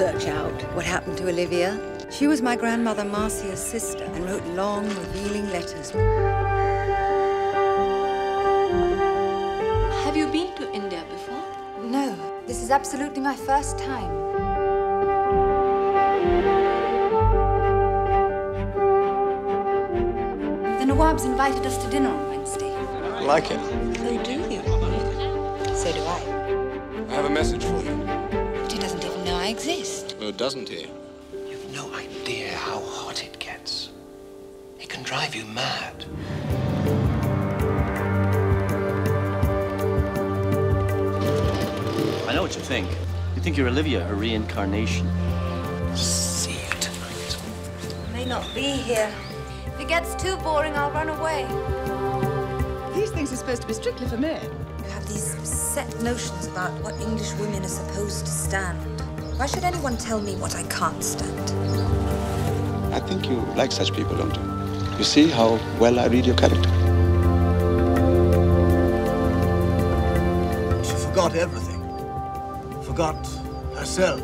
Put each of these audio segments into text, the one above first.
search out what happened to Olivia. She was my grandmother Marcia's sister and wrote long, revealing letters. Have you been to India before? No, this is absolutely my first time. The Nawab's invited us to dinner on Wednesday. I like him. Oh, do you? So do I. I have a message for you. Exist. Oh, doesn't he? You've no idea how hot it gets. It can drive you mad. I know what you think. You think you're Olivia, her reincarnation. See you tonight. I may not be here. If it gets too boring, I'll run away. These things are supposed to be strictly for men. You have these set notions about what English women are supposed to stand. Why should anyone tell me what I can't stand? I think you like such people, don't you? You see how well I read your character? She forgot everything. Forgot herself.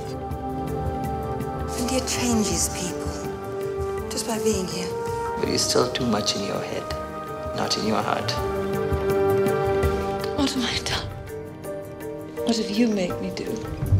India changes people just by being here. But you're still too much in your head, not in your heart. What have I done? What have you made me do?